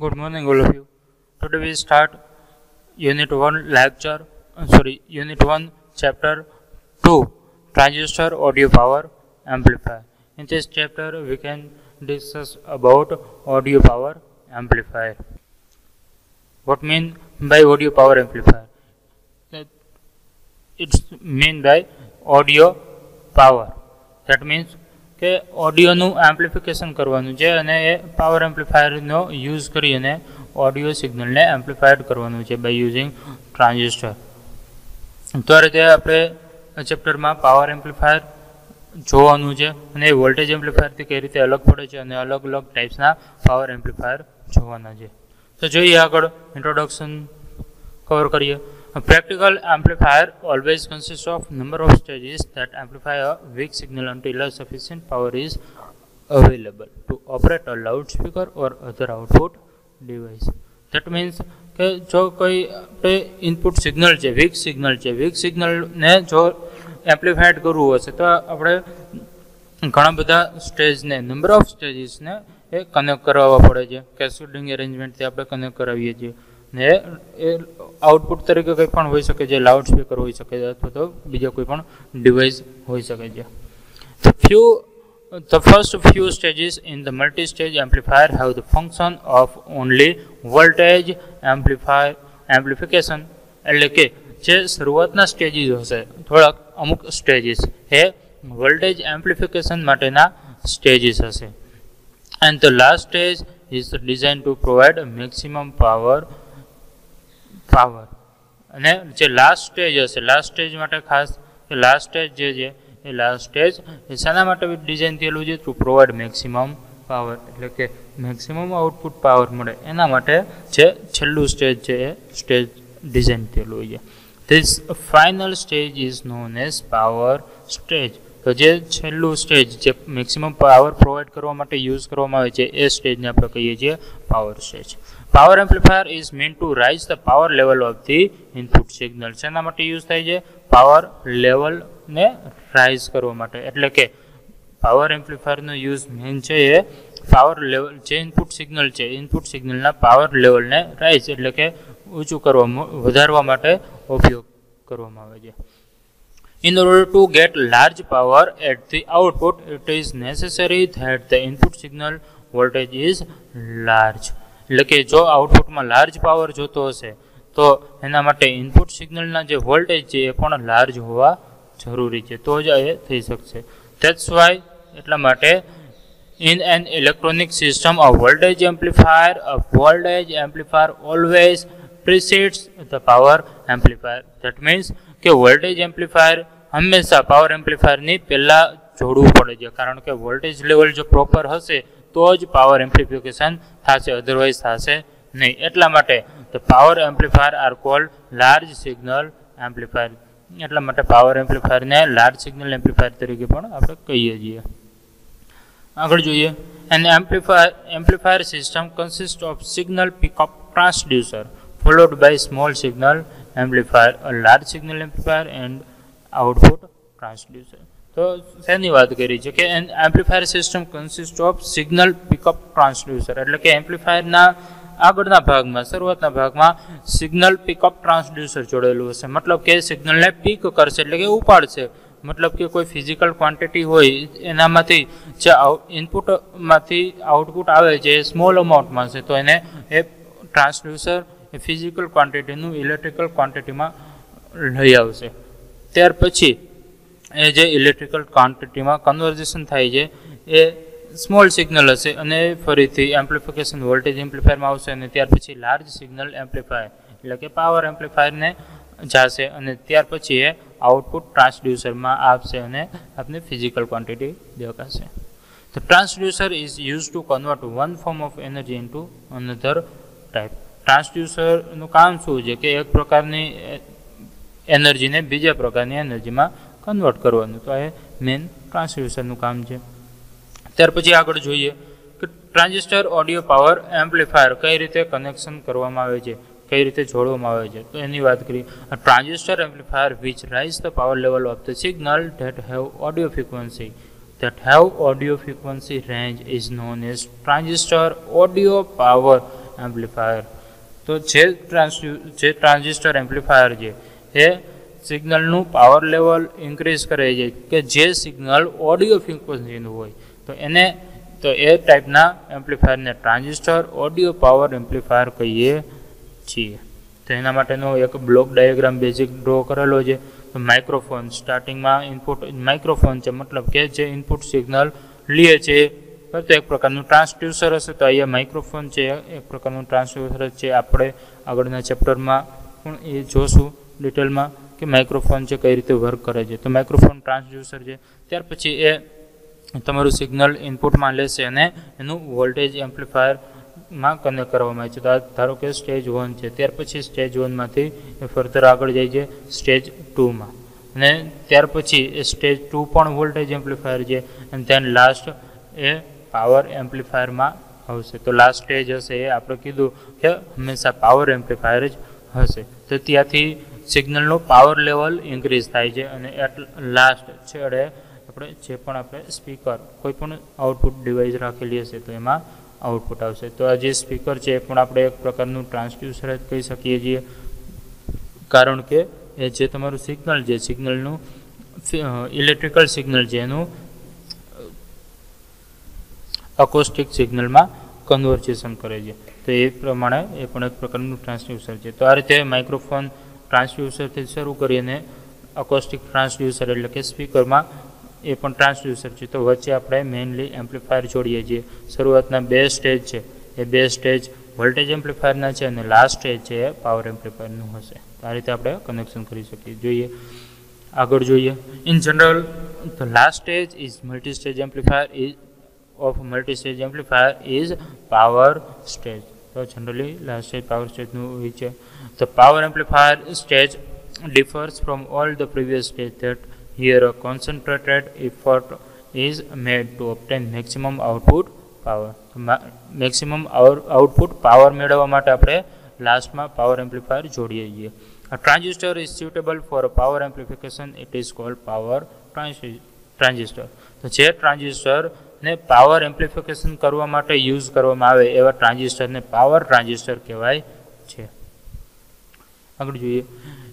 Good morning, all of you. Today we start Unit 1 lecture, uh, sorry, Unit 1 chapter 2 Transistor Audio Power Amplifier. In this chapter, we can discuss about audio power amplifier. What mean by audio power amplifier? That It's mean by audio power. That means કે ઓડિયોનું amplification કરવાનું છે અને એ power એમ્પ્લિફાયરનો use કરી અને audio સિગ્નલને એમ્પ્લિફાયડ કરવાનું છે by using transistor તો આ રીતે આપણે ચેપ્ટરમાં પાવર એમ્પ્લિફાયર જોવાનું છે અને એ વોલ્ટેજ એમ્પ્લિફાયરથી કઈ રીતે અલગ પડે છે અને અલગ અલગ ટાઈપ્સના પાવર એમ્પ્લિફાયર જોવાના છે. તો જોઈએ આગળ ઇન્ટ્રોડક્શન કવર કરીએ. A practical amplifier always consists of number of stages that amplify a weak signal until a sufficient power is available to operate a loudspeaker or other output device. That means કે જો કોઈ input signal છે weak signal છે weak સિગ્નલને જો amplified કરવું હશે તો આપણે ઘણા બધા સ્ટેજને નંબર ઓફ સ્ટેજીસને એ કનેક્ટ કરાવવા પડે છે કેસ્કેડિંગ એરેન્જમેન્ટથી આપણે કનેક્ટ કરાવીએ છીએ ને એ આઉટપુટ તરીકે કંઈ પણ હોઈ શકે છે લાઉડ સ્પીકર હોઈ શકે છે અથવા તો બીજા કોઈ પણ ડિવાઇસ હોઈ શકે છે. Few The first few stages in the multi-stage amplifier have the function of only voltage amplifier amplification. એટલે કે જે શરૂઆતના સ્ટેજીસ હશે, થોડાક અમુક સ્ટેજીસ એ વોલ્ટેજ એમ્પ્લિફિકેશન માટેના સ્ટેજીસ હશે. And the last stage is design to provide maximum power power અને જે લાસ્ટ સ્ટેજ હશે લાસ્ટ સ્ટેજ માટે ખાસ લાસ્ટ સ્ટેજ જે છે, એ લાસ્ટ સ્ટેજ એ શાના માટે ડિઝાઇન થયેલું છે ટુ પ્રોવાઈડ મેક્સિમમ પાવર એટલે કે મેક્સિમમ આઉટપુટ પાવર મળે. એના માટે જે છેલ્લું સ્ટેજ છે, એ સ્ટેજ ડિઝાઇન થયેલું હોય છે. This final stage is known as power stage તો જે છેલ્લું સ્ટેજ જે મેક્સિમમ પાવર પ્રોવાઈડ કરવા માટે યુઝ કરવામાં આવે છે, એ સ્ટેજને આપણે કહીએ છીએ power stage power amplifier is mean to raise the power level of the input signal શેના માટે યુઝ થાય છે? પાવર લેવલને રાઇઝ કરવા માટે. એટલે કે પાવર એમ્પ્લીફાયરનો યુઝ મેઇન છે એ પાવર લેવલ જે ઇનપુટ સિગ્નલ છે ઇનપુટ સિગ્નલના પાવર લેવલને રાઇઝ એટલે કે ઊંચું કરવા, વધારવા માટે ઉપયોગ કરવામાં આવે છે. In order to get large power at the output, it is necessary that the input signal voltage is large. એટલે કે જો આઉટપુટમાં લાર્જ પાવર જોતો હશે તો એના માટે ઇનપુટ સિગ્નલના જે વોલ્ટેજ છે એ પણ લાર્જ હોવા જરૂરી છે. તો જ એ થઈ શકશે. ધેટ્સ વાય એટલા માટે in an electronic system a voltage amplifier a voltage amplifier always precedes the power amplifier that means કે વોલ્ટેજ એમ્પ્લીફાયર હંમેશા પાવર એમ્પ્લીફાયરની પહેલાં જોડવું પડે છે. કારણ કે વોલ્ટેજ લેવલ જો પ્રોપર હશે, તો જ પાવર એમ્પ્લિફિકેશન થશે અધરવાઇઝ થશે નહીં. એટલા માટે the power amplifier are called large signal amplifier એટલા માટે પાવર એમ્પ્લીફાયરને લાર્જ સિગ્નલ એમ્પ્લીફાયર તરીકે પણ આપણે કહીએ છીએ. આગળ જોઈએ. An amplifier amplifier system consist of signal pickup transducer followed by small signal amplifier, a large signal amplifier and output. તો શેની વાત કરી છે કે amplifier system consist of signal pickup transducer એટલે કે એમ્પ્લીફાયરના આગળના ભાગમાં શરૂઆતના ભાગમાં સિગ્નલ પિકઅપ ટ્રાન્સડ્યુસર જોડેલું હશે. મતલબ કે સિગ્નલને પીક કરશે એટલે કે ઉપાડશે. મતલબ કે કોઈ ફિઝિકલ ક્વોન્ટિટી હોય એનામાંથી જે ઇનપુટમાંથી આઉટપુટ આવે છે એ સ્મોલ અમાઉન્ટમાં છે તો એને એ ટ્રાન્સડ્યુસર એ ફિઝિકલ ક્વોન્ટિટીનું ઇલેક્ટ્રિકલ ક્વોન્ટિટીમાં લઈ આવશે ત્યાર પછી એ જે ઇલેક્ટ્રિકલ ક્વોન્ટિટીમાં કન્વર્ઝેશન થાય છે, એ સ્મોલ સિગ્નલ હશે અને ફરીથી એમ્પ્લિફિકેશન વોલ્ટેજ એમ્પ્લિફાયરમાં આવશે અને ત્યાર પછી લાર્જ સિગ્નલ એમ્પ્લિફાયર એટલે કે પાવર એમ્પ્લિફાયરને જશે અને ત્યાર પછી એ આઉટપુટ ટ્રાન્સડ્યુસરમાં આપશે અને આપને ફિઝિકલ ક્વોન્ટિટી દેખાશે The transducer is used to convert one form of energy into another type. ટ્રાન્સડ્યુસરનું કામ શું છે કે એક પ્રકારની એનર્જીને બીજા પ્રકારની એનર્જીમાં કન્વર્ટ કરવાનું. તો એ મેઇન ટ્રાન્સડ્યુસરનું કામ છે. ત્યાર પછી આગળ જોઈએ કે ટ્રાન્ઝિસ્ટર ઓડિયો પાવર એમ્પ્લીફાયર કઈ રીતે કનેક્શન કરવામાં આવે છે, કઈ રીતે જોડવામાં આવે છે. તો એની વાત કરીએ transistor amplifier which raise the power level of the signal that have audio frequency that have audio frequency range is known as transistor audio power amplifier તો જે ટ્રાન્સ, જે ટ્રાન્ઝિસ્ટર એમ્પ્લીફાયર છે, એ સિગ્નલનું પાવર લેવલ ઇન્ક્રીઝ કરે છે કે જે સિગ્નલ ઓડિયો ફ્રિક્વન્સીનું હોય, તો એને, તો એ ટાઈપના એમ્પ્લીફાયરને ટ્રાન્ઝિસ્ટર ઓડિયો પાવર એમ્પ્લીફાયર કહીએ છીએ. તો એના માટેનો એક બ્લોક ડાયાગ્રામ બેઝિક ડ્રો કરેલો છે. માઇક્રોફોન સ્ટાર્ટિંગમાં ઇનપુટ, માઇક્રોફોન છે, મતલબ કે જે ઇનપુટ સિગ્નલ લે છે તો એક પ્રકારનું ટ્રાન્સડ્યુસર હશે, તો અહીંયા માઇક્રોફોન છે, એક પ્રકારનું ટ્રાન્સડ્યુસર છે. આપણે આગળના ચેપ્ટરમાં પણ એ જોશું ડિટેલમાં કે માઇક્રોફોન છે કઈ રીતે વર્ક કરે છે. તો માઇક્રોફોન ટ્રાન્સડ્યુસર છે. ત્યાર પછી એ તમારું સિગ્નલ ઇનપુટમાં લેશે અને એનું વોલ્ટેજ એમ્પ્લીફાયરમાં કનેક્ટ કરવામાં આવે છે. તો ધારો કે સ્ટેજ વન છે. ત્યાર પછી સ્ટેજ વનમાંથી એ ફર્ધર આગળ જાય છે સ્ટેજ ટુમાં અને ત્યાર પછી એ સ્ટેજ ટુ પણ વોલ્ટેજ એમ્પ્લીફાયર છે. અને ધેન લાસ્ટ એ પાવર એમ્પ્લીફાયરમાં આવશે તો લાસ્ટ સ્ટેજ હશે એ આપણે કીધું કે હંમેશા પાવર એમ્પ્લીફાયર જ હશે. તો ત્યાંથી સિગ્નલનું પાવર લેવલ ઇન્ક્રીઝ થાય છે અને એટ લાસ્ટ છેડે આપણે જે પણ આપણે સ્પીકર કોઈ પણ આઉટપુટ ડિવાઇસ રાખેલી હશે તો એમાં આઉટપુટ આવશે. તો આ જે સ્પીકર છે એ પણ આપણે એક પ્રકારનું ટ્રાન્સડ્યુસર જ કહી શકીએ છીએ. કારણ કે એ જે તમારું સિગ્નલ છે સિગ્નલનું ઇલેક્ટ્રિકલ સિગ્નલ છે એનું અકોસ્ટિક સિગ્નલમાં કન્વર્જેશન કરે છે. તો એ પ્રમાણે એ પણ એક પ્રકારનું ટ્રાન્સડ્યુસર છે. તો આ રીતે માઇક્રોફોન ટ્રાન્સડ્યુસરથી શરૂ કરીને અકોસ્ટિક ટ્રાન્સડ્યુસર એટલે કે સ્પીકરમાં એ પણ ટ્રાન્સડ્યુસર છે. તો વચ્ચે આપણે મેઇનલી એમ્પ્લીફાયર જોડીએ છીએ. શરૂઆતના બે સ્ટેજ છે. એ બે સ્ટેજ વોલ્ટેજ એમ્પ્લીફાયરના છે અને લાસ્ટ સ્ટેજ છે એ પાવર એમ્પ્લીફાયરનું હશે. તો આ રીતે આપણે કનેક્શન કરી શકીએ. જોઈએ. આગળ જોઈએ. In general the last stage is multi stage amplifier is of multi-stage amplifier is power stage. So generally last stage power stage નું હોય છે the power amplifier stage differs from all the previous stage that here a concentrated effort is made to obtain maximum output power maximum output power મેળવવા માટે આપણે લાસ્ટમાં power amplifier જોડીએ છીએ transistor is suitable for a power amplification. It is called power transistor. તો જે transistor ને power amplification કરવા માટે યુઝ કરવામાં આવે એવા ટ્રાન્ઝિસ્ટરને પાવર ટ્રાન્ઝિસ્ટર કહેવાય છે. આગળ જોઈએ.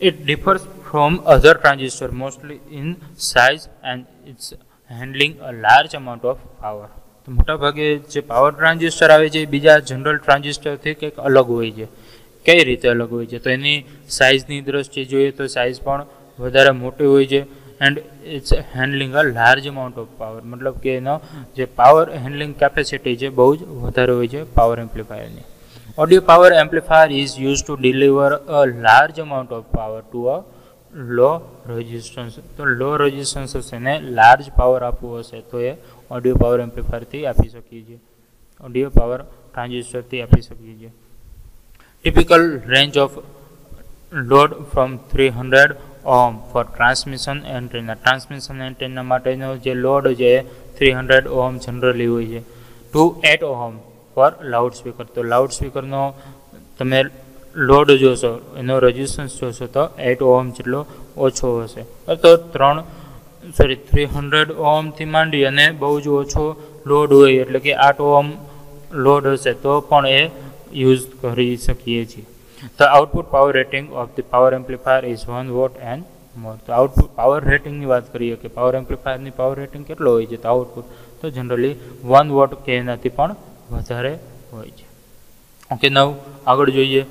It differs from other transistor mostly in size and it's handling a large amount of power તો મોટાભાગે જે પાવર ટ્રાન્ઝિસ્ટર આવે છે એ બીજા જનરલ ટ્રાન્ઝિસ્ટરથી કંઈક અલગ હોય છે. કઈ રીતે અલગ હોય છે? તો એની સાઇઝની દ્રષ્ટિએ જોઈએ તો સાઇઝ પણ વધારે મોટી હોય છે. And it's handling a large amount of power મતલબ કે એનો જે પાવર હેન્ડલિંગ કેપેસિટી છે બહુ જ વધારે હોય છે પાવર એમ્પ્લીફાયરની audio power amplifier is use to deliver a large amount of power to a low resistance તો લો રેઝિસ્ટન્સ હશે ને લાર્જ પાવર આપવું હશે તો એ ઓડિયો પાવર એમ્પ્લીફાયરથી આપી શકીએ છીએ. ઓડિયો પાવર ટ્રાન્ઝિસ્ટરથી આપી શકીએ છીએ. Typical range of load from three hundred ohm for transmission antenna transmission antenna માટેનો જે લોડ છે થ્રી હંડ્રેડ ઓમ જનરલી હોય છે. To eight ohm for loud speaker તો લાઉડ સ્પીકરનો તમે લોડ જોશો, એનો રેઝિસ્ટન્સ જોશો, તો એટ ઓમ જેટલો ઓછો હશે. તો ત્રણ સોરી થ્રી હંડ્રેડ ઓમથી માંડી અને બહુ જ ઓછો લોડ હોય, એટલે કે આઠ ઓમ લોડ હશે, તો પણ એ યુઝ કરી શકીએ છીએ. The output power rating of the power amplifier is 1 watt and more. તો આઉટપુટ પાવર રેટિંગની વાત કરીએ કે પાવર એમ્પ્લીફાયરની પાવર રેટિંગ કેટલો હોય છે? તો આઉટપુટ તો જનરલી વન વોટ કે એનાથી પણ વધારે હોય છે. ઓકે નવ આગળ જોઈએ.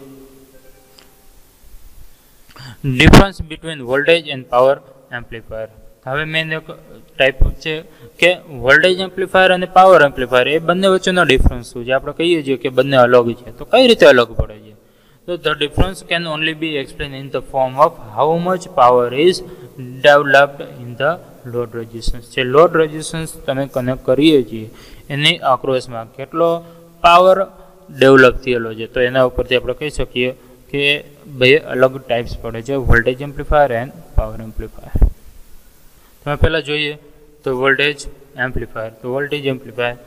Difference between voltage and power amplifier હવે મેન એક ટાઈપ છે કે વોલ્ટેજ એમ્પ્લીફાયર અને પાવર એમ્પ્લીફાયર એ બંને વચ્ચેનો ડિફરન્સ શું છે? આપણે કહીએ છીએ કે બંને અલગ છે. તો કઈ રીતે અલગ પડે છે? So, the difference can only be explained in the form of how much power is developed in the load resistance. જે લોડ રેઝિસ્ટન્સ તમે કનેક્ટ કરીએ છીએ, એની આક્રોશમાં કેટલો પાવર ડેવલપ થયેલો છે. તો એના ઉપરથી આપણે કહી શકીએ કે બે અલગ ટાઈપ્સ પડે છે voltage amplifier and power amplifier તમે પહેલાં જોઈએ તો વોલ્ટેજ એમ્પ્લીફાયર તો voltage amplifier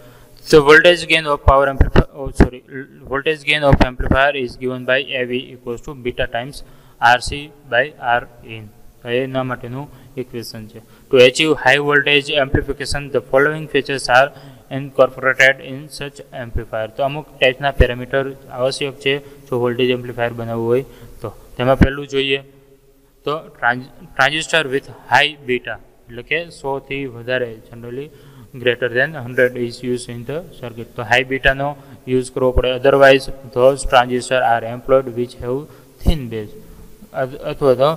So voltage gain of power amplifier, oh sorry, voltage gain of amplifier is given by AV equals to beta times RC by R in. એના માટેનું equation છે. To achieve high voltage amplification the following features are incorporated in such amplifier તો અમુક ટાઈપના parameter આવશ્યક છે જો voltage amplifier બનાવવું હોય તો. તેમાં પહેલું જોઈએ તો ટ્રાન્ઝિસ્ટર વિથ હાઈ બીટા એટલે કે સોથી વધારે generally greater than hundred is use in the circuit તો હાઈ બીટાનો યુઝ કરવો પડે. Otherwise those transistor are employed which have thin base અથવા તો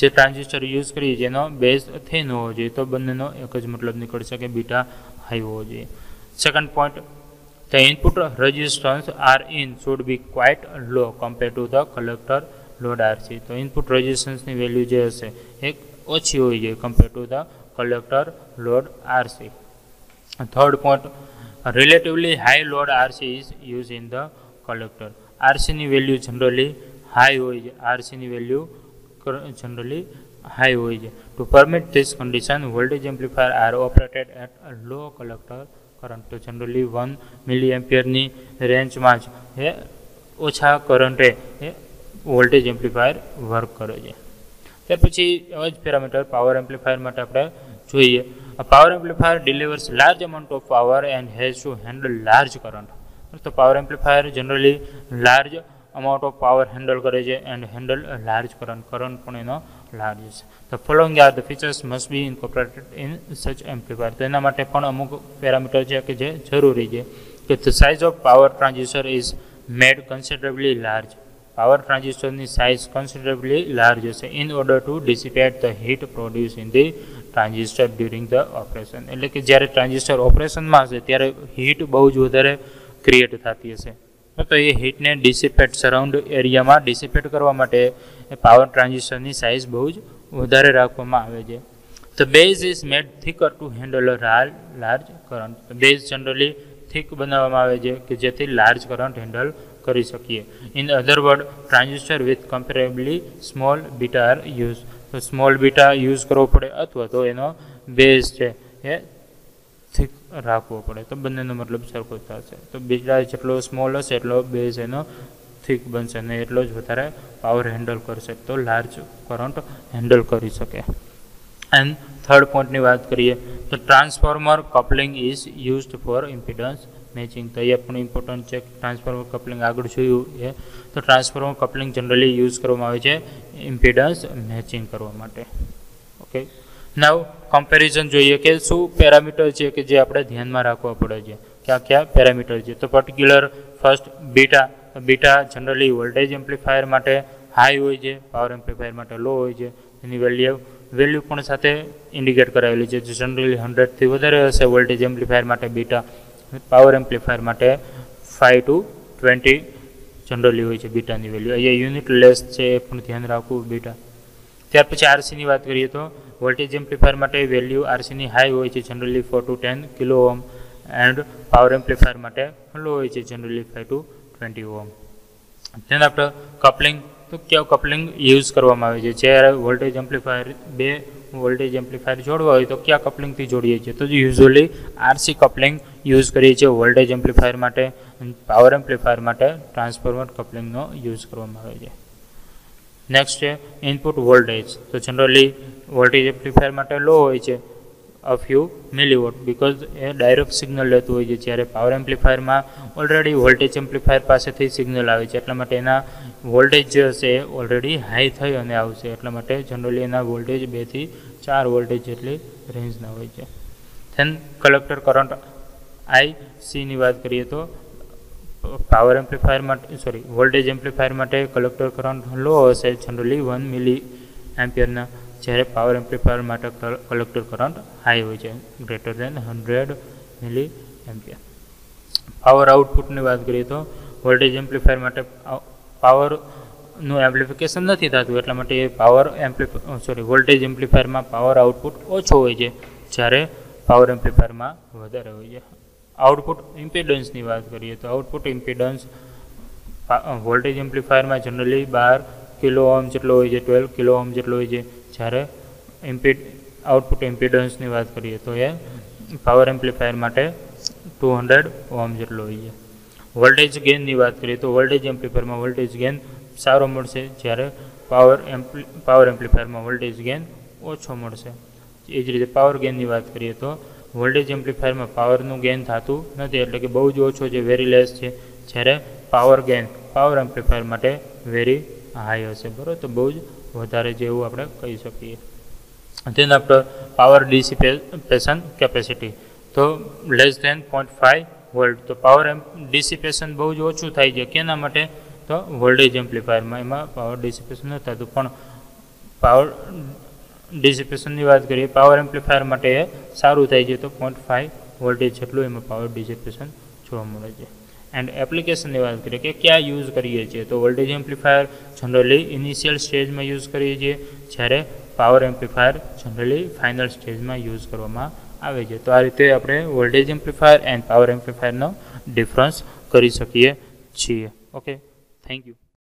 જે ટ્રાન્ઝિસ્ટર યુઝ કરીએ જેનો બેઝ થિન હોવો જોઈએ, તો બંનેનો એક જ મતલબ નીકળશે કે બીટા હાઈ હોવો જોઈએ. Second point the input resistance R in should be quite low compare to the collector load RC તો ઇનપુટ રજિસ્ટન્સની વેલ્યુ જે હશે, એ ઓછી હોવી જોઈએ compare to the collector load RC third point relatively high load RC is use in the collector આરસીની value generally high હોય છે. આરસીની વેલ્યુ જનરલી હાઈ હોય છે. To permit this condition voltage amplifier are operated at low collector current તો generally one મિલી એમ્પિયરની રેન્જમાં જ. એ ઓછા કરંટે એ વોલ્ટેજ એમ્પ્લીફાયર વર્ક કરે છે. ત્યાર પછી જ પેરામીટર પાવર એમ્પ્લીફાયર માટે આપણે જોઈએ. Power amplifier delivers large amount of power and has to handle large current. તો power amplifier generally large amount of power handle કરે છે and handle large current current પણ એનો લાર્જ છે. The following are the features must be incorporated in such amplifier તો એના માટે પણ અમુક પેરામીટર છે કે જે જરૂરી છે કે the size of power transistor is made considerably large power ટ્રાન્ઝિસ્ટરની size considerably large હશે. In order to dissipate the heat produce in the transistor during the operation એટલે કે જ્યારે ટ્રાન્ઝિસ્ટર ઓપરેશનમાં હશે, ત્યારે હીટ બહુ જ વધારે ક્રિએટ થતી હશે. તો એ હીટને ડિસિપેટ સરાઉન્ડ એરિયામાં ડિસિપેટ કરવા માટે પાવર ટ્રાન્ઝિસ્ટરની સાઇઝ બહુ જ વધારે રાખવામાં આવે છે. The base is made thicker to handle a large current base generally thick બનાવવામાં આવે છે કે જેથી લાર્જ કરંટ હેન્ડલ કરી શકીએ. In other word transistor with comparably small beta use તો સ્મોલ બીટા યુઝ કરવો પડે અથવા તો એનો બેઝ છે એ થિક રાખવો પડે. તો બંનેનો મતલબ સરખો થશે. તો બીટા જેટલો સ્મોલ હશે, એટલો બેઝ એનો થિક બનશે અને એટલો જ વધારે પાવર હેન્ડલ કરશે. તો લાર્જ કરંટ હેન્ડલ કરી શકે. એન્ડ થર્ડ પોઈન્ટની વાત કરીએ, તો transformer coupling is used for impedance matching તો એ પણ ઇમ્પોર્ટન્ટ છે. ટ્રાન્સફોર્મર કપલિંગ આગળ જોયું એ તો ટ્રાન્સફોર્મર કપલિંગ જનરલી યુઝ કરવામાં આવે છે. ઇમ્પિડન્સ મેચિંગ કરવા માટે. ઓકે નાવ કમ્પેરિઝન જોઈએ કે શું પેરામીટર છે કે જે આપણે ધ્યાનમાં રાખવા પડે છે. ક્યાં ક્યાં પેરામીટર છે. તો particular first beta beta generally voltage amplifier માટે હાઈ હોય છે. પાવર એમ્પ્લીફાયર માટે લો હોય છે. એની વેલ્યુ વેલ્યુ પણ સાથે ઇન્ડિકેટ કરાવેલી છે. જે જનરલી હંડ્રેડથી વધારે હશે વોલ્ટેજ એમ્પ્લીફાયર માટે બીટા પાવર એમ્પ્લીફાયર માટે ફાઇવ ટુ ટ્વેન્ટી જનરલી હોય છે બીટાની વેલ્યુ અહીંયા યુનિટ લેસ છે એ પણ ધ્યાન રાખવું બીટા ત્યાર પછી આરસીની વાત કરીએ તો વોલ્ટેજ એમ્પ્લીફાયર માટે વેલ્યુ આરસીની હાઈ હોય છે generally four to ten kilo ohm and power amplifier માટે લો હોય છે generally five to twenty ohm તેના આપણે કપલિંગ તો કયો કપલિંગ યુઝ કરવામાં આવે છે? જ્યારે વોલ્ટેજ એમ્પ્લીફાયર બે વોલ્ટેજ એમ્પ્લીફાયર જોડવા હોય તો કયા કપલિંગથી જોડીએ છીએ? તો યુઝ્યુઅલી આરસી કપલિંગ યુઝ કરીએ છીએ વોલ્ટેજ એમ્પ્લીફાયર માટે પાવર એમ્પ્લીફાયર માટે ટ્રાન્સફોર્મર કપલિંગનો યુઝ કરવામાં આવે છે. નેક્સ્ટ છે ઇનપુટ વોલ્ટેજ તો જનરલી વોલ્ટેજ એમ્પ્લીફાયર માટે લો હોય છે. અ ફ્યુ મિલીવોટ બિકોઝ એ ડાયરેક્ટ સિગ્નલ લેતું હોય છે. જ્યારે પાવર એમ્પ્લીફાયરમાં ઓલરેડી વોલ્ટેજ એમ્પ્લીફાયર પાસેથી સિગ્નલ આવે છે. એટલા માટે એના વોલ્ટેજ જે હશે એ ઓલરેડી હાઈ થઈ અને આવશે. એટલા માટે જનરલી એના વોલ્ટેજ બેથી ચાર વોલ્ટેજ જેટલી રેન્જના હોય છે. ધેન કલેક્ટર કરંટ આઈ સીની વાત કરીએ તો પાવર એમ્પ્લીફાયર માટે સોરી વોલ્ટેજ એમ્પ્લીફાયર માટે કલેક્ટર કરંટ લો હશે જનરલી વન મિલી એમ્પિયરના જ્યારે પાવર એમ્પ્લીફાયર માટે કલેક્ટર કરંટ હાઈ હોય છે greater than hundred milli ampere power આઉટપુટની વાત કરીએ તો વોલ્ટેજ એમ્પ્લીફાયર માટે પાવરનું એમ્પ્લિફિકેશન નથી થતું, એટલા માટે એ પાવર એમ્પ્લીફ સોરી વોલ્ટેજ એમ્પ્લીફાયરમાં પાવર આઉટપુટ ઓછો હોય છે, જ્યારે પાવર એમ્પ્લીફાયરમાં વધારે હોય છે. આઉટપુટ ઇમ્પિડન્સની વાત કરીએ તો આઉટપુટ ઇમ્પિડન્સ વોલ્ટેજ એમ્પ્લીફાયરમાં જનરલી બાર કિલો ઓમ જેટલો હોય છે ટ્વેલ્વ કિલો ઓમ જેટલો હોય છે જ્યારે ઇમ્પિડ આઉટપુટ ઇમ્પીડન્સની વાત કરીએ તો એ પાવર એમ્પ્લીફાયર માટે ટુ હંડ્રેડ ઓમ જેટલો હોય છે. વોલ્ટેજ ગેનની વાત કરીએ તો વોલ્ટેજ એમ્પ્લીફાયરમાં વોલ્ટેજ ગેન સારો મળશે, જ્યારે પાવર એમ્પ્લી પાવર એમ્પ્લીફાયરમાં વોલ્ટેજ ગેન ઓછો મળશે. એ જ રીતે પાવર ગેનની વાત કરીએ તો વોલ્ટેજ એમ્પ્લીફાયરમાં પાવરનું ગેઇન થતું નથી, એટલે કે બહુ જ ઓછો છે વેરી લેસ છે, જ્યારે પાવર ગેઇન પાવર એમ્પ્લીફાયર માટે વેરી હાઈ હશે. બરાબર? તો બહુ જ વધારે જેવું આપણે કહી શકીએ. Then after power dissipation capacity તો less than point five volt તો પાવર ડિસિપેશન બહુ જ ઓછું થાય છે. કેના માટે? તો વોલ્ટેજ એમ્પ્લીફાયરમાં એમાં પાવર ડિસિપેશન ન થતું પણ પાવર ડિસિપેશનની વાત કરીએ પાવર એમ્પ્લીફાયર માટે સારું થાય છે. તો પોઈન્ટ ફાઇવ વોલ્ટેજ જેટલું એમાં પાવર ડિસિપેશન જોવા મળે છે. એન્ડ એપ્લિકેશનની વાત કરીએ કે ક્યાં યુઝ કરીએ છીએ? તો વોલ્ટેજ એમ્પ્લીફાયર જનરલી ઇનિશિયલ સ્ટેજમાં યુઝ કરીએ છીએ, જ્યારે પાવર એમ્પ્લીફાયર જનરલી ફાઇનલ સ્ટેજમાં યુઝ કરવામાં આવે છે. તો આ રીતે આપણે વોલ્ટેજ એમ્પ્લીફાયર એન્ડ પાવર એમ્પ્લીફાયરનો ડિફરન્સ કરી શકીએ છીએ. Okay thank you